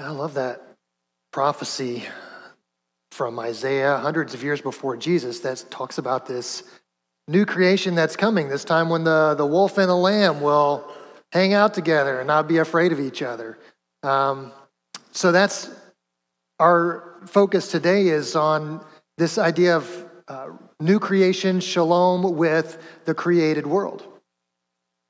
I love that prophecy from Isaiah hundreds of years before Jesus that talks about this new creation that's coming, this time when the, the wolf and the lamb will hang out together and not be afraid of each other. Um, so that's our focus today is on this idea of uh, new creation, shalom with the created world.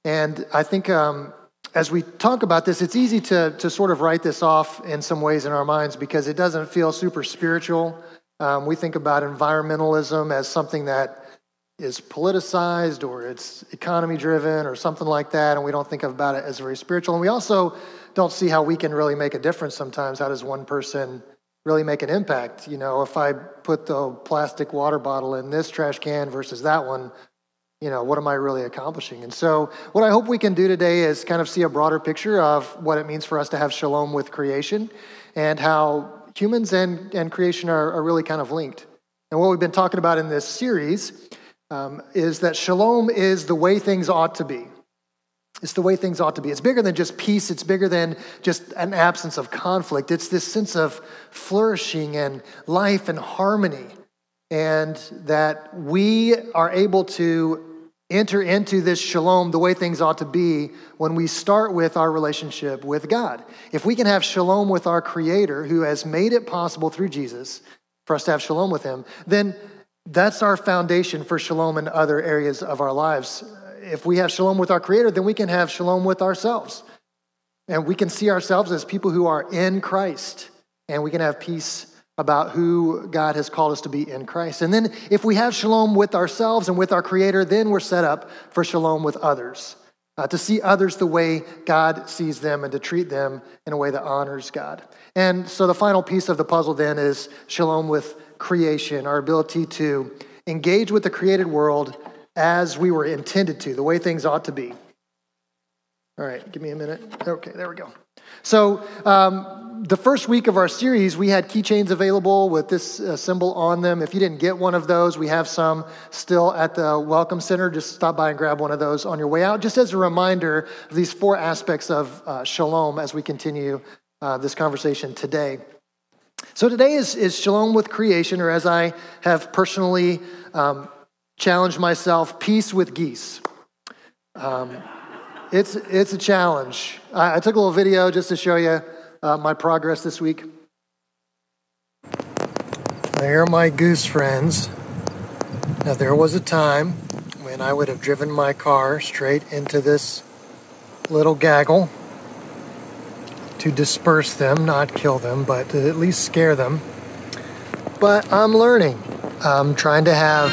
And I think um, as we talk about this, it's easy to, to sort of write this off in some ways in our minds because it doesn't feel super spiritual. Um, we think about environmentalism as something that is politicized or it's economy driven or something like that, and we don't think about it as very spiritual. And we also don't see how we can really make a difference sometimes. How does one person really make an impact? You know, if I put the plastic water bottle in this trash can versus that one, you know, what am I really accomplishing? And so, what I hope we can do today is kind of see a broader picture of what it means for us to have shalom with creation and how humans and, and creation are, are really kind of linked. And what we've been talking about in this series um, is that shalom is the way things ought to be. It's the way things ought to be. It's bigger than just peace, it's bigger than just an absence of conflict. It's this sense of flourishing and life and harmony, and that we are able to enter into this shalom the way things ought to be when we start with our relationship with God. If we can have shalom with our Creator who has made it possible through Jesus for us to have shalom with Him, then that's our foundation for shalom in other areas of our lives. If we have shalom with our Creator, then we can have shalom with ourselves. And we can see ourselves as people who are in Christ, and we can have peace about who God has called us to be in Christ. And then if we have shalom with ourselves and with our Creator, then we're set up for shalom with others. Uh, to see others the way God sees them and to treat them in a way that honors God. And so the final piece of the puzzle then is shalom with creation, our ability to engage with the created world as we were intended to, the way things ought to be. All right, give me a minute. Okay, there we go. So, um, the first week of our series, we had keychains available with this uh, symbol on them. If you didn't get one of those, we have some still at the Welcome Center. Just stop by and grab one of those on your way out, just as a reminder of these four aspects of uh, shalom as we continue uh, this conversation today. So, today is, is shalom with creation, or as I have personally um, challenged myself, peace with geese. Um, it's, it's a challenge. I, I, took a little video just to show you uh, my progress this week. Here are my goose friends. Now, there was a time when I would have driven my car straight into this little gaggle to disperse them, not kill them, but at least scare them. But I'm learning. I'm trying to have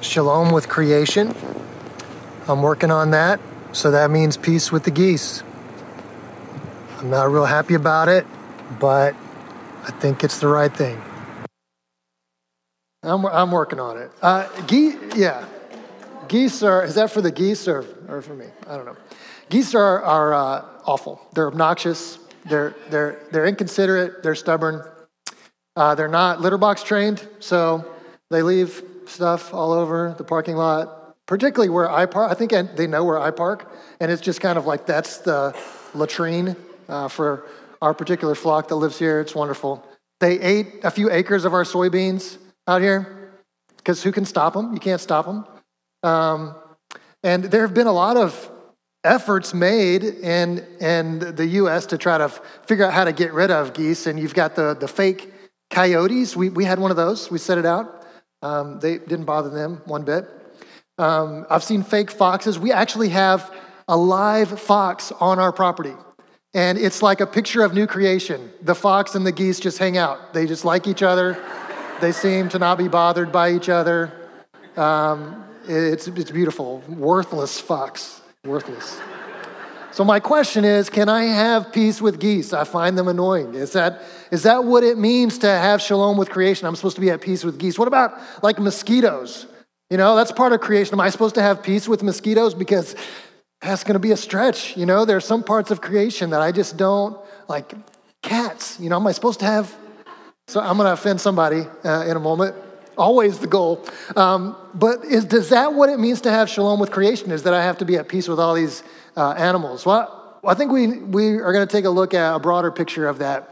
shalom with creation I'm working on that, so that means peace with the geese. I'm not real happy about it, but I think it's the right thing. I'm, I'm working on it. Uh, geese, yeah. Geese are, is that for the geese or, or for me? I don't know. Geese are, are uh, awful. They're obnoxious. They're, they're, they're inconsiderate. They're stubborn. Uh, they're not litter box trained, so they leave stuff all over the parking lot particularly where I park. I think they know where I park, and it's just kind of like that's the latrine uh, for our particular flock that lives here. It's wonderful. They ate a few acres of our soybeans out here because who can stop them? You can't stop them. Um, and there have been a lot of efforts made in, in the US to try to figure out how to get rid of geese. And you've got the, the fake coyotes. We, we had one of those, we set it out. Um, they didn't bother them one bit. Um, I've seen fake foxes. We actually have a live fox on our property. And it's like a picture of new creation. The fox and the geese just hang out. They just like each other. They seem to not be bothered by each other. Um, it's, it's beautiful. Worthless fox. Worthless. So, my question is can I have peace with geese? I find them annoying. Is that, is that what it means to have shalom with creation? I'm supposed to be at peace with geese. What about like mosquitoes? You know, that's part of creation. Am I supposed to have peace with mosquitoes? Because that's going to be a stretch. You know, there are some parts of creation that I just don't like. Cats, you know, am I supposed to have? So I'm going to offend somebody uh, in a moment. Always the goal. Um, but is, does that what it means to have shalom with creation? Is that I have to be at peace with all these uh, animals? Well, I think we, we are going to take a look at a broader picture of that.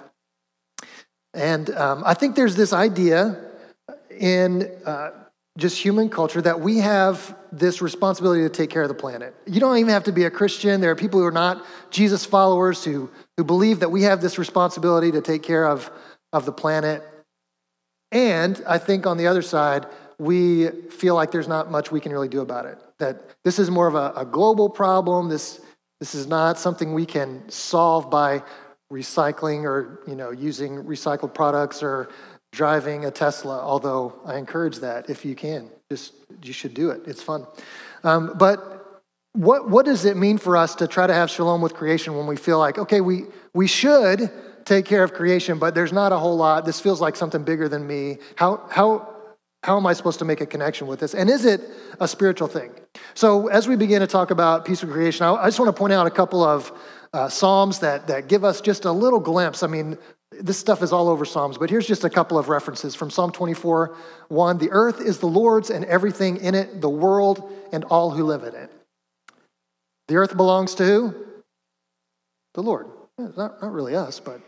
And um, I think there's this idea in uh, just human culture that we have this responsibility to take care of the planet. You don't even have to be a Christian. There are people who are not Jesus followers who, who believe that we have this responsibility to take care of, of the planet. And I think on the other side, we feel like there's not much we can really do about it. That this is more of a, a global problem. This, this is not something we can solve by recycling or you know using recycled products or driving a Tesla, although I encourage that if you can. Just you should do it. It's fun. Um, but what what does it mean for us to try to have shalom with creation when we feel like okay we we should take care of creation, but there's not a whole lot. This feels like something bigger than me. How how how am I supposed to make a connection with this? And is it a spiritual thing? So, as we begin to talk about peaceful creation, I just want to point out a couple of uh, Psalms that, that give us just a little glimpse. I mean, this stuff is all over Psalms, but here's just a couple of references from Psalm 24 1. The earth is the Lord's and everything in it, the world and all who live in it. The earth belongs to who? The Lord. Not, not really us, but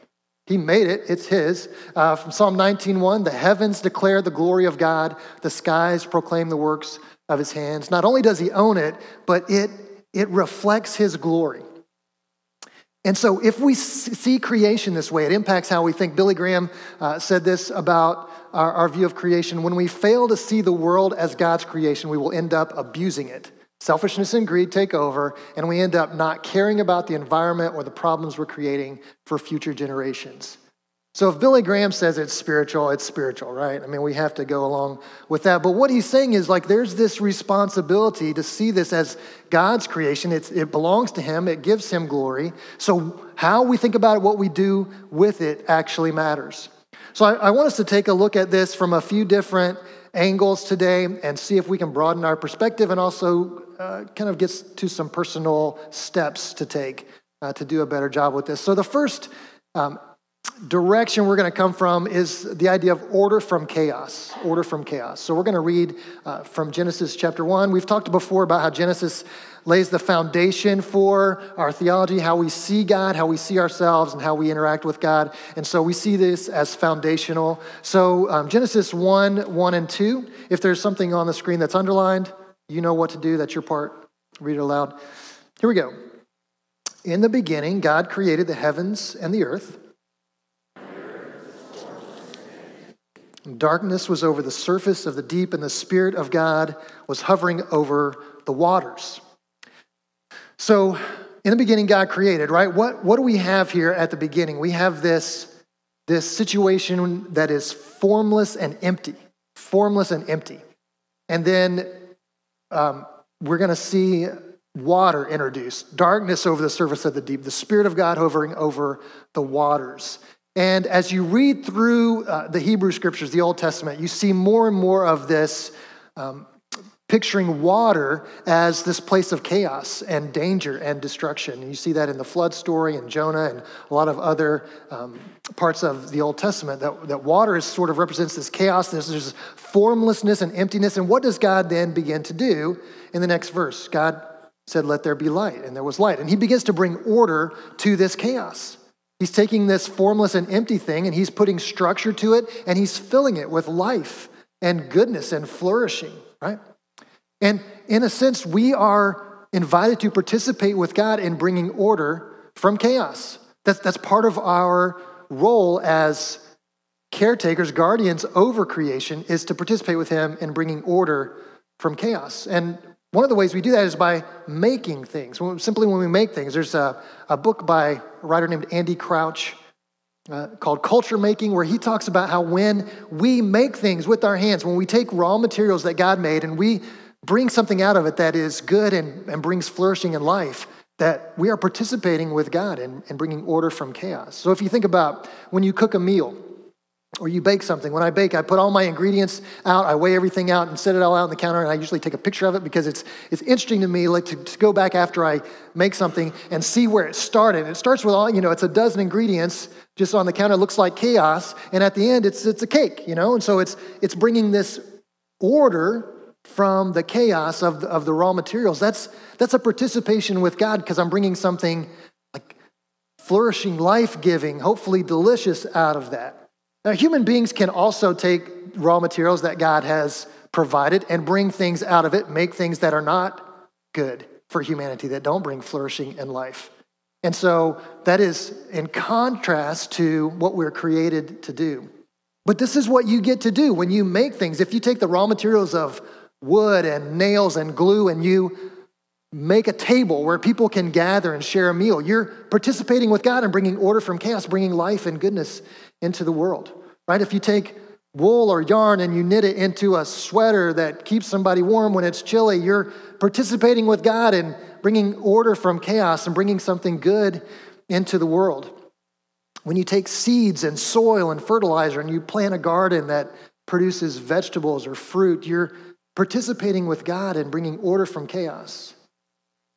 he made it, it's his. Uh, from Psalm 19:1, the heavens declare the glory of God, the skies proclaim the works of his hands. Not only does he own it, but it, it reflects his glory. And so, if we see creation this way, it impacts how we think. Billy Graham uh, said this about our, our view of creation. When we fail to see the world as God's creation, we will end up abusing it. Selfishness and greed take over, and we end up not caring about the environment or the problems we're creating for future generations. So, if Billy Graham says it's spiritual, it's spiritual, right? I mean, we have to go along with that. But what he's saying is like there's this responsibility to see this as God's creation. It's, it belongs to Him, it gives Him glory. So, how we think about it, what we do with it, actually matters. So, I, I want us to take a look at this from a few different angles today and see if we can broaden our perspective and also uh, kind of gets to some personal steps to take uh, to do a better job with this. So, the first um, direction we're going to come from is the idea of order from chaos. Order from chaos. So, we're going to read uh, from Genesis chapter 1. We've talked before about how Genesis lays the foundation for our theology, how we see God, how we see ourselves, and how we interact with God. And so we see this as foundational. So, um, Genesis 1 1 and 2, if there's something on the screen that's underlined, you know what to do. That's your part. Read it aloud. Here we go. In the beginning, God created the heavens and the earth. Darkness was over the surface of the deep, and the Spirit of God was hovering over the waters. So, in the beginning, God created, right? What, what do we have here at the beginning? We have this, this situation that is formless and empty. Formless and empty. And then um, we're going to see water introduced, darkness over the surface of the deep, the Spirit of God hovering over the waters. And as you read through uh, the Hebrew scriptures, the Old Testament, you see more and more of this um, picturing water as this place of chaos and danger and destruction. And you see that in the flood story and Jonah and a lot of other um, parts of the Old Testament, that, that water is sort of represents this chaos, this, this formlessness and emptiness. And what does God then begin to do in the next verse? God said, Let there be light, and there was light. And he begins to bring order to this chaos. He's taking this formless and empty thing and he's putting structure to it and he's filling it with life and goodness and flourishing, right? And in a sense, we are invited to participate with God in bringing order from chaos. That's, that's part of our role as caretakers, guardians over creation, is to participate with Him in bringing order from chaos. And one of the ways we do that is by making things. Simply when we make things. There's a, a book by a writer named Andy Crouch uh, called Culture Making, where he talks about how when we make things with our hands, when we take raw materials that God made and we bring something out of it that is good and, and brings flourishing in life, that we are participating with God and, and bringing order from chaos. So if you think about when you cook a meal, or you bake something. When I bake, I put all my ingredients out, I weigh everything out and set it all out on the counter, and I usually take a picture of it because it's, it's interesting to me like to, to go back after I make something and see where it started. It starts with all, you know, it's a dozen ingredients just on the counter. It looks like chaos, and at the end, it's, it's a cake, you know? And so it's, it's bringing this order from the chaos of the, of the raw materials. That's, that's a participation with God because I'm bringing something like flourishing, life giving, hopefully delicious out of that. Now, human beings can also take raw materials that God has provided and bring things out of it, make things that are not good for humanity, that don't bring flourishing and life. And so that is in contrast to what we're created to do. But this is what you get to do when you make things. If you take the raw materials of wood and nails and glue and you make a table where people can gather and share a meal, you're participating with God and bringing order from chaos, bringing life and goodness into the world. Right? If you take wool or yarn and you knit it into a sweater that keeps somebody warm when it's chilly, you're participating with God and bringing order from chaos and bringing something good into the world. When you take seeds and soil and fertilizer and you plant a garden that produces vegetables or fruit, you're participating with God and bringing order from chaos.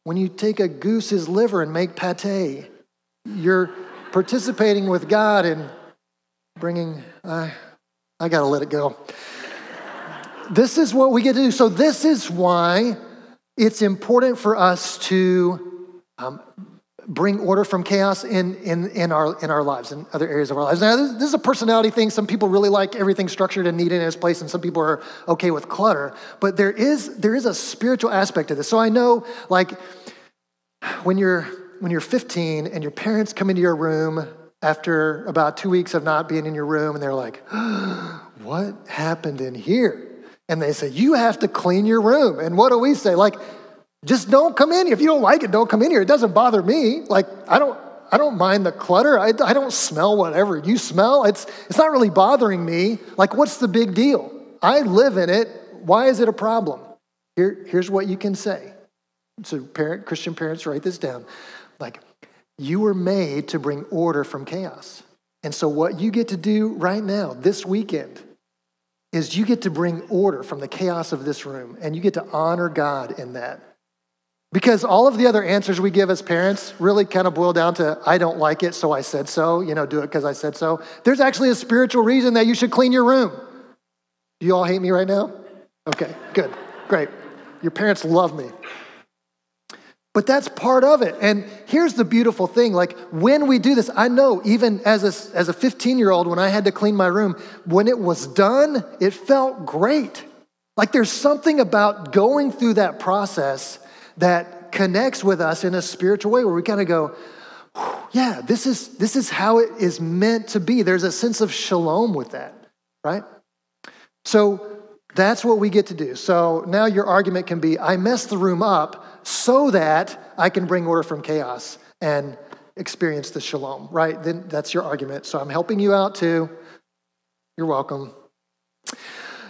When you take a goose's liver and make pate, you're participating with God and bringing, I got to let it go. this is what we get to do. So, this is why it's important for us to um, bring order from chaos in, in, in, our, in our lives, in other areas of our lives. Now, this, this, is a personality thing. Some people really like everything structured and neat in its place, and some people are okay with clutter. But there is, there is a spiritual aspect to this. So I know, like, when you're, when you're 15 and your parents come into your room after about two weeks of not being in your room, and they're like, What happened in here? And they say, You have to clean your room. And what do we say? Like, just don't come in. If you don't like it, don't come in here. It doesn't bother me. Like, I don't. I don't mind the clutter. I, I don't smell whatever you smell. It's, it's not really bothering me. Like, what's the big deal? I live in it. Why is it a problem? Here, here's what you can say. So, parent, Christian parents, write this down. Like, you were made to bring order from chaos. And so, what you get to do right now, this weekend, is you get to bring order from the chaos of this room, and you get to honor God in that. Because all of the other answers we give as parents really kind of boil down to, I don't like it, so I said so, you know, do it because I said so. There's actually a spiritual reason that you should clean your room. Do you all hate me right now? Okay, good, great. Your parents love me. But that's part of it. And here's the beautiful thing like when we do this, I know even as a, as a 15 year old, when I had to clean my room, when it was done, it felt great. Like there's something about going through that process that connects with us in a spiritual way where we kind of go, yeah, this is, this is how it is meant to be. There's a sense of shalom with that, right? So that's what we get to do. So now your argument can be I messed the room up so that I can bring order from chaos and experience the shalom, right? Then that's your argument. So I'm helping you out too. You're welcome.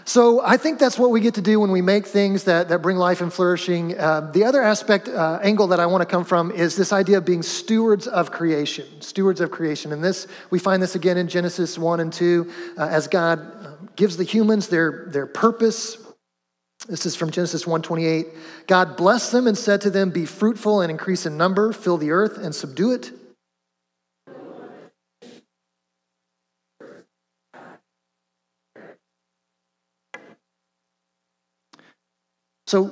So I think that's what we get to do when we make things that, that bring life and flourishing. Uh, the other aspect, uh, angle that I want to come from is this idea of being stewards of creation, stewards of creation. And this, we find this again in Genesis 1 and 2, uh, as God uh, gives the humans their, their purpose, this is from Genesis 1:28. God blessed them and said to them, "Be fruitful and increase in number, fill the earth and subdue it." So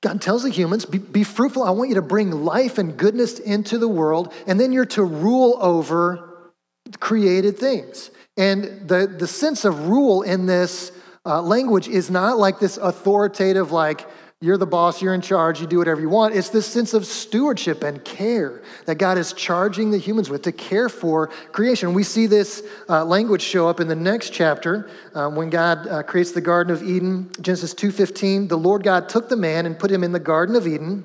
God tells the humans, be, be, fruitful. I want you to bring life and goodness into the world, and then you're to rule over created things. And the, the sense of rule in this uh, language is not like this authoritative, like, you're the boss, you're in charge, you do whatever you want. It's this sense of stewardship and care that God is charging the humans with to care for creation. We see this uh, language show up in the next chapter uh, when God uh, creates the Garden of Eden. Genesis 2:15, the Lord God took the man and put him in the Garden of Eden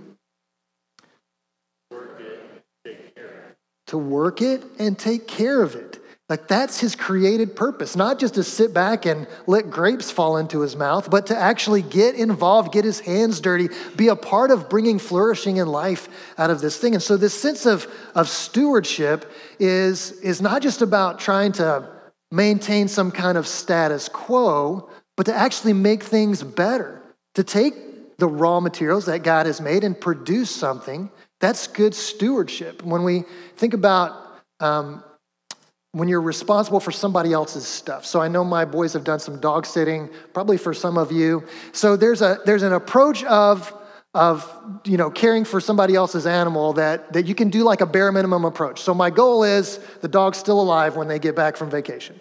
to work it and take care of it. Like that's his created purpose, not just to sit back and let grapes fall into his mouth, but to actually get involved, get his hands dirty, be a part of bringing flourishing in life out of this thing. And so this sense of, of stewardship is, is not just about trying to maintain some kind of status quo, but to actually make things better, to take the raw materials that God has made and produce something. That's good stewardship. When we think about um, when you're responsible for somebody else's stuff. So I know my boys have done some dog sitting, probably for some of you. So there's a there's an approach of of you know caring for somebody else's animal that, that you can do like a bare minimum approach. So my goal is the dog's still alive when they get back from vacation.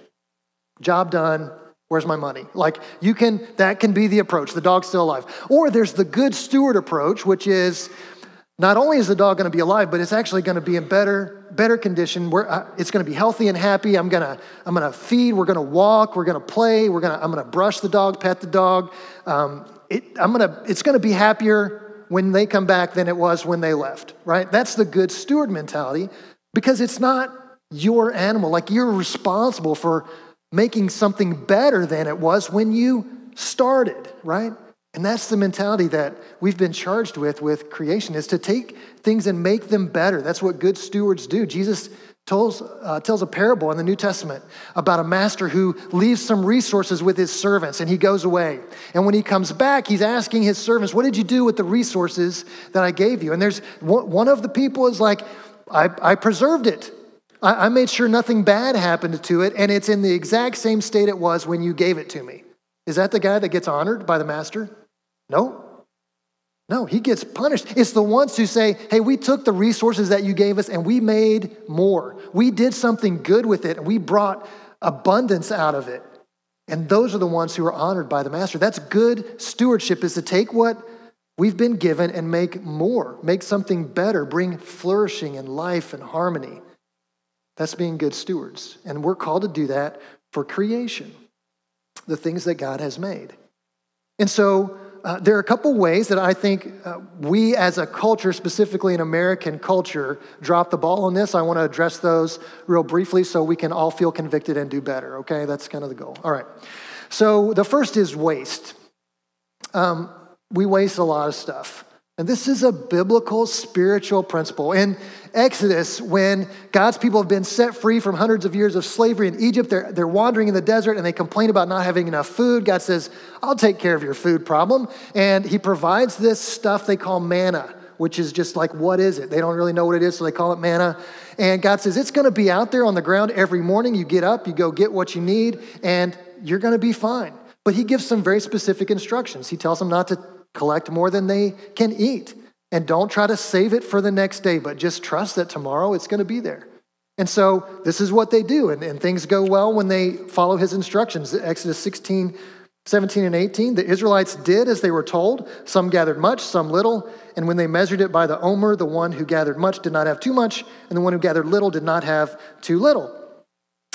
Job done. Where's my money? Like you can that can be the approach. The dog's still alive. Or there's the good steward approach, which is not only is the dog going to be alive, but it's actually going to be in better better condition. Where uh, it's going to be healthy and happy. I'm gonna I'm gonna feed. We're gonna walk. We're gonna play. We're gonna I'm gonna brush the dog, pet the dog. Um, it, I'm gonna, it's gonna be happier when they come back than it was when they left, right? That's the good steward mentality because it's not your animal. Like you're responsible for making something better than it was when you started, right? And that's the mentality that we've been charged with with creation is to take things and make them better. That's what good stewards do. Jesus tells, uh, tells a parable in the New Testament about a master who leaves some resources with his servants and he goes away. And when he comes back, he's asking his servants, What did you do with the resources that I gave you? And there's one of the people is like, I, I preserved it. I, I made sure nothing bad happened to it, and it's in the exact same state it was when you gave it to me. Is that the guy that gets honored by the master? No. No, he gets punished. It's the ones who say, hey, we took the resources that you gave us and we made more. We did something good with it and we brought abundance out of it. And those are the ones who are honored by the master. That's good stewardship, is to take what we've been given and make more, make something better, bring flourishing and life and harmony. That's being good stewards. And we're called to do that for creation, the things that God has made. And so, uh, there are a couple ways that I think uh, we as a culture, specifically in American culture, drop the ball on this. I want to address those real briefly so we can all feel convicted and do better, okay? That's kind of the goal. All right. So the first is waste. Um, we waste a lot of stuff. And this is a biblical spiritual principle. In Exodus, when God's people have been set free from hundreds of years of slavery in Egypt, they're, they're wandering in the desert and they complain about not having enough food. God says, I'll take care of your food problem. And He provides this stuff they call manna, which is just like, what is it? They don't really know what it is, so they call it manna. And God says, it's going to be out there on the ground every morning. You get up, you go get what you need, and you're going to be fine. But He gives some very specific instructions. He tells them not to collect more than they can eat. And don't try to save it for the next day, but just trust that tomorrow it's going to be there. And so this is what they do. And, and things go well when they follow his instructions. Exodus 16, 17, and 18. The Israelites did as they were told. Some gathered much, some little. And when they measured it by the omer, the one who gathered much did not have too much, and the one who gathered little did not have too little.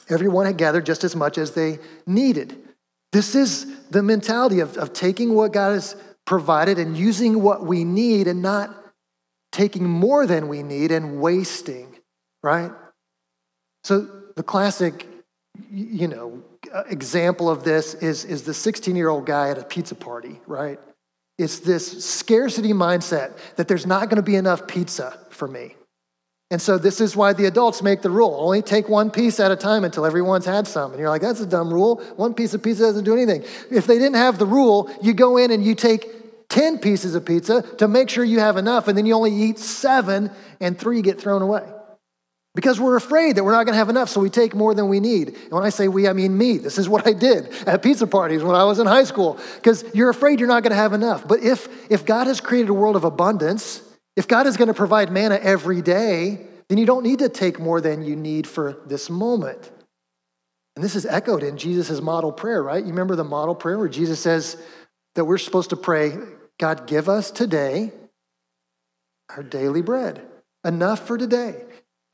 Everyone had gathered just as much as they needed. This is the mentality of, of taking what God has provided and using what we need and not taking more than we need and wasting, right? So the classic, you know, example of this is, is the 16 year old guy at a pizza party, right? It's this scarcity mindset that there's not going to be enough pizza for me. And so this is why the adults make the rule. Only take one piece at a time until everyone's had some. And you're like, that's a dumb rule. One piece of pizza doesn't do anything. If they didn't have the rule, you go in and you take 10 pieces of pizza to make sure you have enough, and then you only eat seven, and three get thrown away. Because we're afraid that we're not going to have enough, so we take more than we need. And when I say we, I mean me. This is what I did at pizza parties when I was in high school, because you're afraid you're not going to have enough. But if, if God has created a world of abundance, if God is going to provide manna every day, then you don't need to take more than you need for this moment. And this is echoed in Jesus' model prayer, right? You remember the model prayer where Jesus says that we're supposed to pray, God, give us today our daily bread, enough for today.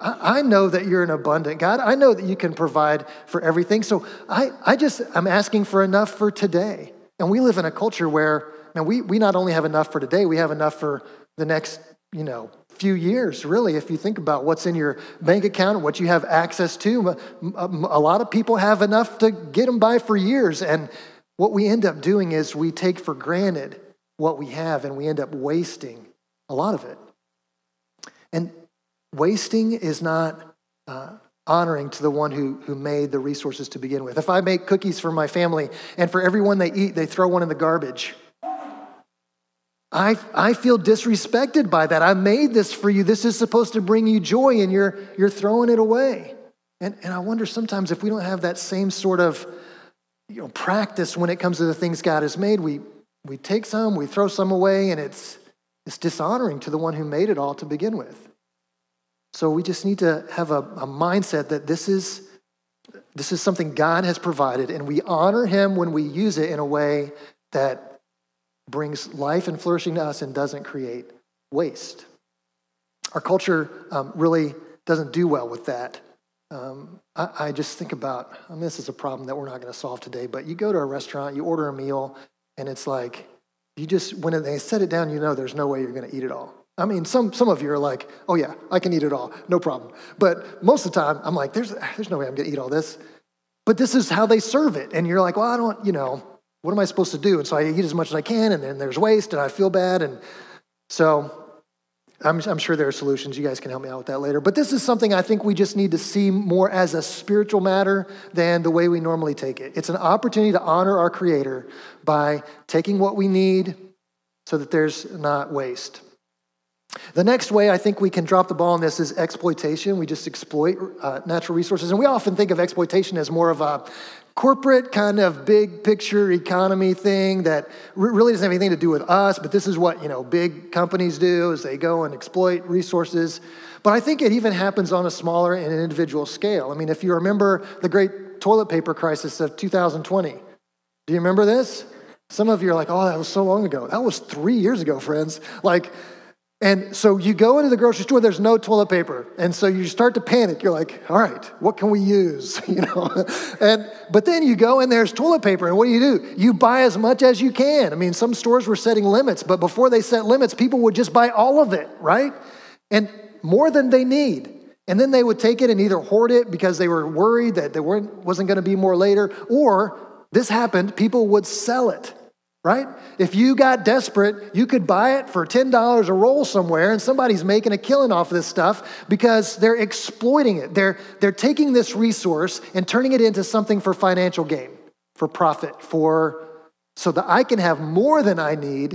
I, know that you're an abundant God. I know that you can provide for everything. So I, I just, I'm asking for enough for today. And we live in a culture where, now we, we not only have enough for today, we have enough for the next, you know, few years, really, if you think about what's in your bank account and what you have access to. A lot of people have enough to get them by for years. And what we end up doing is we take for granted what we have and we end up wasting a lot of it. And wasting is not uh, honoring to the one who, who made the resources to begin with. If I make cookies for my family and for everyone they eat, they throw one in the garbage I, I feel disrespected by that. I made this for you. This is supposed to bring you joy, and you're, you're throwing it away. And, and I wonder sometimes if we don't have that same sort of you know, practice when it comes to the things God has made, we, we take some, we throw some away, and it's, It's dishonoring to the one who made it all to begin with. So we just need to have a, a mindset that this is, this is something God has provided, and we honor Him when we use it in a way that brings life and flourishing to us and doesn't create waste. Our culture um, really doesn't do well with that. Um, I, I, just think about, I mean, this is a problem that we're not going to solve today, but you go to a restaurant, you order a meal, and it's like, you just, when they set it down, you know there's no way you're going to eat it all. I mean, some, some of you are like, oh yeah, I can eat it all, no problem. But most of the time, I'm like, there's, there's no way I'm going to eat all this. But this is how they serve it. And you're like, well, I don't, you know, what am I supposed to do? And so I eat as much as I can, and then there's waste, and I feel bad. And so I'm, I'm, sure there are solutions. You guys can help me out with that later. But this is something I think we just need to see more as a spiritual matter than the way we normally take it. It's an opportunity to honor our Creator by taking what we need so that there's not waste. The next way I think we can drop the ball on this is exploitation. We just exploit uh, natural resources. And we often think of exploitation as more of a corporate kind of big picture economy thing that really doesn't have anything to do with us, but this is what, you know, big companies do is they go and exploit resources. But I think it even happens on a smaller and an individual scale. I mean, if you remember the great toilet paper crisis of 2020, do you remember this? Some of you are like, oh, that was so long ago. That was three years ago, friends. Like, and so you go into the grocery store, there's no toilet paper. And so you start to panic. You're like, all right, what can we use? you know? and but then you go and there's toilet paper, and what do you do? You buy as much as you can. I mean, some stores were setting limits, but before they set limits, people would just buy all of it, right? And more than they need. And then they would take it and either hoard it because they were worried that there wasn't going to be more later, or this happened, people would sell it right? If you got desperate, you could buy it for $10 a roll somewhere, and somebody's making a killing off this stuff because they're exploiting it. They're, they're taking this resource and turning it into something for financial gain, for profit, for so that I can have more than I need.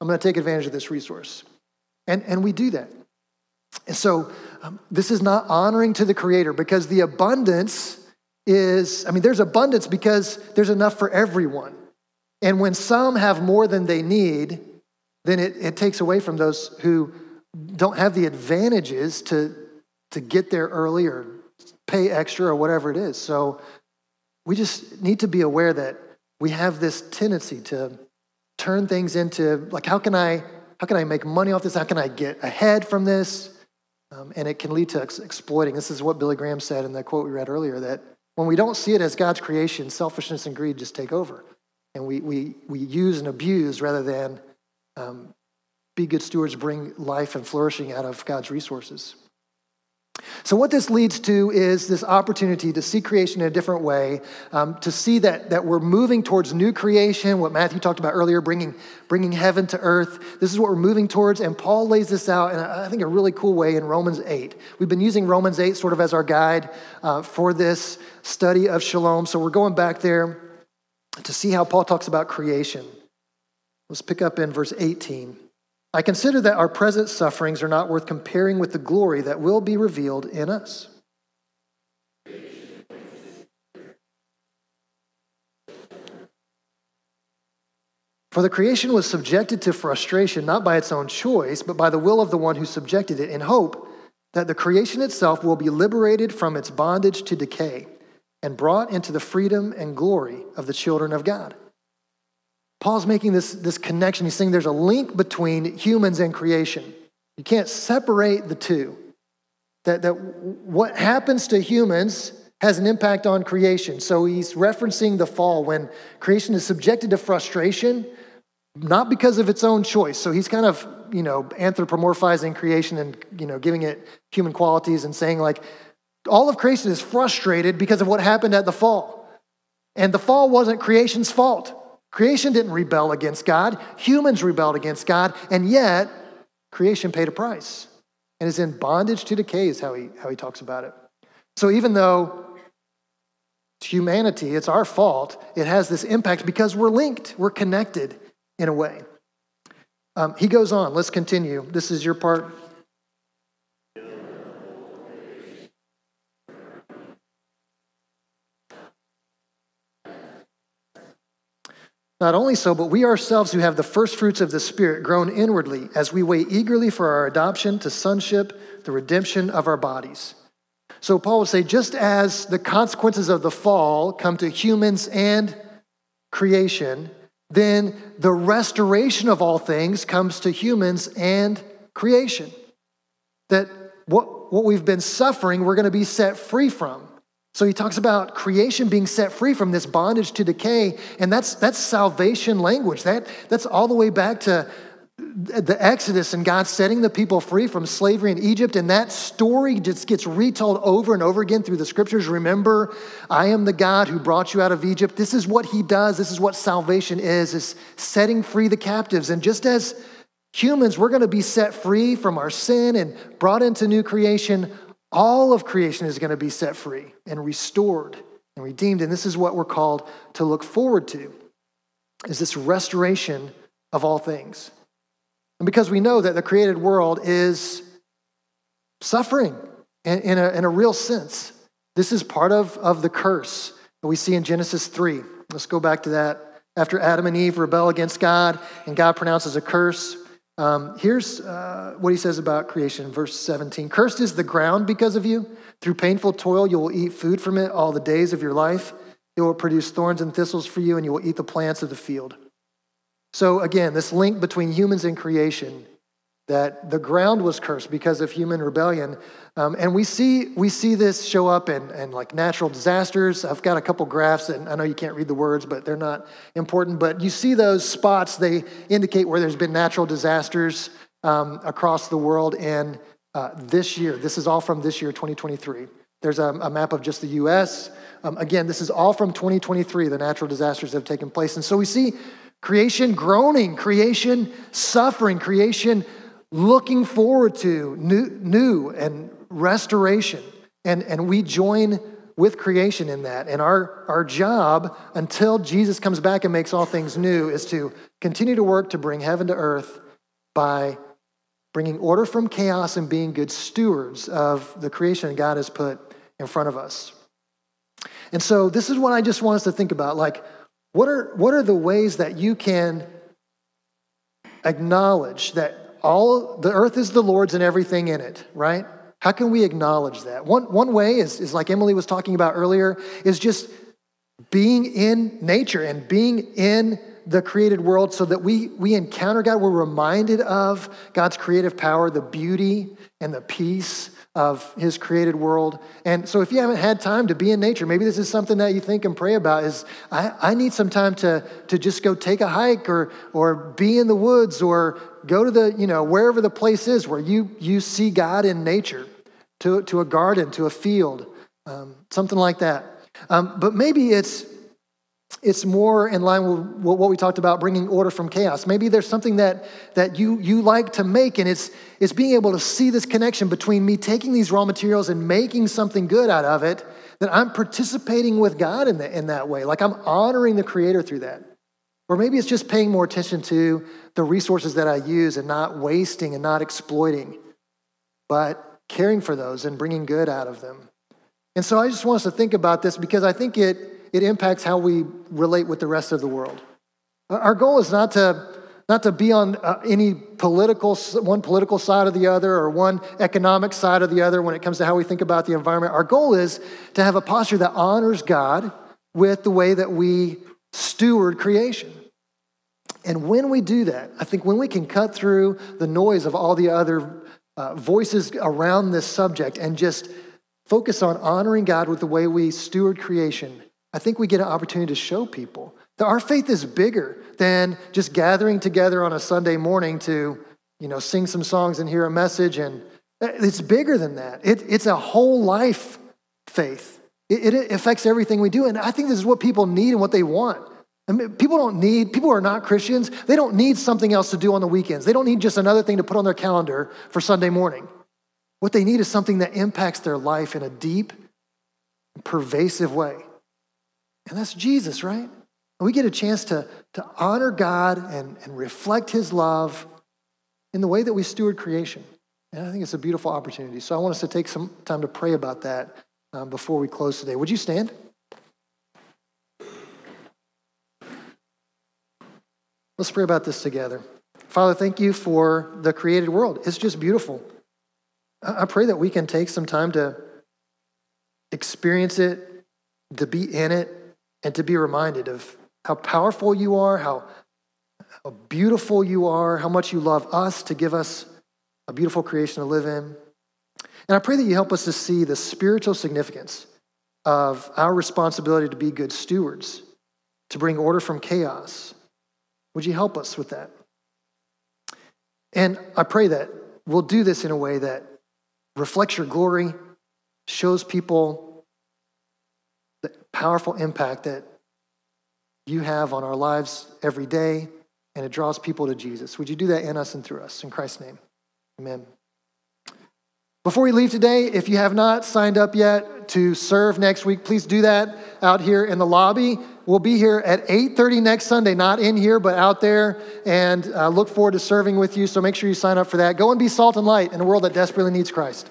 I'm going to take advantage of this resource. And, and we do that. And so um, this is not honoring to the Creator because the abundance is, I mean, there's abundance because there's enough for everyone. And when some have more than they need, then it, it takes away from those who don't have the advantages to, to get there early or pay extra or whatever it is. So we just need to be aware that we have this tendency to turn things into like how can I how can I make money off this? How can I get ahead from this? Um, and it can lead to ex- exploiting. This is what Billy Graham said in the quote we read earlier that when we don't see it as God's creation, selfishness and greed just take over and we, we, we use and abuse rather than um, be good stewards, bring life and flourishing out of God's resources. So, what this leads to is this opportunity to see creation in a different way, um, to see that, that we're moving towards new creation, what Matthew talked about earlier, bringing, bringing heaven to earth. This is what we're moving towards, and Paul lays this out in, I think, a really cool way in Romans 8. We've been using Romans 8 sort of as our guide uh, for this study of shalom, so we're going back there to see how Paul talks about creation. Let's pick up in verse 18. I consider that our present sufferings are not worth comparing with the glory that will be revealed in us. For the creation was subjected to frustration not by its own choice, but by the will of the one who subjected it, in hope that the creation itself will be liberated from its bondage to decay and brought into the freedom and glory of the children of God. Paul's making this, this connection. He's saying there's a link between humans and creation. You can't separate the two. That, that what happens to humans has an impact on creation. So he's referencing the fall when creation is subjected to frustration, not because of its own choice. So he's kind of, you know, anthropomorphizing creation and, you know, giving it human qualities and saying, like, all of creation is frustrated because of what happened at the fall. And the fall wasn't creation's fault. Creation didn't rebel against God, humans rebelled against God, and yet creation paid a price and is in bondage to decay, is how he, how he talks about it. So even though it's humanity, it's our fault, it has this impact because we're linked, we're connected in a way. Um, he goes on, let's continue. This is your part. Not only so, but we ourselves who have the first fruits of the Spirit groan inwardly as we wait eagerly for our adoption to sonship, the redemption of our bodies. So Paul would say, just as the consequences of the fall come to humans and creation, then the restoration of all things comes to humans and creation. That what, what we've been suffering, we're going to be set free from. So he talks about creation being set free from this bondage to decay, and that's, that's salvation language. That, that's all the way back to the Exodus and God setting the people free from slavery in Egypt. And that story just gets retold over and over again through the scriptures. Remember, I am the God who brought you out of Egypt. This is what he does. This is what salvation is, is setting free the captives. And just as humans, we're going to be set free from our sin and brought into new creation all of creation is going to be set free and restored and redeemed. And this is what we're called to look forward to is this restoration of all things. And because we know that the created world is suffering in, in, a, in a real sense, this is part of, of the curse that we see in Genesis 3. Let's go back to that. After Adam and Eve rebel against God and God pronounces a curse, um, here's uh, what he says about creation, verse 17 Cursed is the ground because of you. Through painful toil, you will eat food from it all the days of your life. It will produce thorns and thistles for you, and you will eat the plants of the field. So, again, this link between humans and creation that the ground was cursed because of human rebellion. Um, and we see, we see this show up in, in like natural disasters. I've got a couple graphs, and I know you can't read the words, but they're not important. But you see those spots, they indicate where there's been natural disasters um, across the world. And uh, this year, this is all from this year, 2023. There's a, a map of just the US. Um, again, this is all from 2023, the natural disasters that have taken place. And so we see creation groaning, creation suffering, creation looking forward to new, new and restoration. And, and we join with creation in that. And our, our job until Jesus comes back and makes all things new is to continue to work to bring heaven to earth by bringing order from chaos and being good stewards of the creation God has put in front of us. And so this is what I just want us to think about. Like, what are, what are the ways that you can acknowledge that all the earth is the Lord's and everything in it, right? How can we acknowledge that? One, one way is, is like Emily was talking about earlier, is just being in nature and being in the created world so that we, we encounter God. We're reminded of God's creative power, the beauty and the peace of his created world. And so if you haven't had time to be in nature, maybe this is something that you think and pray about is I, I need some time to, to just go take a hike or, or be in the woods or go to the, you know, wherever the place is where you, you see God in nature, to, to a garden, to a field, um, something like that. Um, but maybe it's, it's more in line with what we talked about bringing order from chaos. Maybe there's something that, that you, you like to make and it's, it's being able to see this connection between me taking these raw materials and making something good out of it that i'm participating with god in, the, in that way. Like i'm honoring the creator through that or maybe it's just paying more attention to the resources that I use and not wasting and not exploiting, but caring for those and bringing good out of them. And so I just want us to think about this because I think it, it impacts how we relate with the rest of the world. Our goal is not to, not to be on uh, any political, one political side or the other or one economic side or the other when it comes to how we think about the environment. Our goal is to have a posture that honors God with the way that we steward creation. And when we do that, I think when we can cut through the noise of all the other uh, voices around this subject and just focus on honoring God with the way we steward creation, I think we get an opportunity to show people that our faith is bigger than just gathering together on a Sunday morning to, you know, sing some songs and hear a message. And it's bigger than that. It, it's a whole life faith. It, it affects everything we do. And I think this is what people need and what they want. I mean, people don't need, people who are not Christians, they don't need something else to do on the weekends. They don't need just another thing to put on their calendar for Sunday morning. What they need is something that impacts their life in a deep, pervasive way. And that's Jesus, right? And we get a chance to, to honor God and, and reflect his love in the way that we steward creation. And I think it's a beautiful opportunity. So I want us to take some time to pray about that um, before we close today. Would you stand? Let's pray about this together. Father, thank you for the created world. It's just beautiful. I pray that we can take some time to experience it, to be in it, and to be reminded of how powerful you are, how, how beautiful you are, how much you love us to give us a beautiful creation to live in. And I pray that you help us to see the spiritual significance of our responsibility to be good stewards, to bring order from chaos. Would you help us with that? And I pray that we'll do this in a way that reflects your glory, shows people the powerful impact that you have on our lives every day, and it draws people to Jesus. Would you do that in us and through us? In Christ's name, amen. Before we leave today, if you have not signed up yet to serve next week, please do that out here in the lobby. We'll be here at 8:30 next Sunday, not in here, but out there, and uh, look forward to serving with you. So make sure you sign up for that. Go and be salt and light in a world that desperately needs Christ.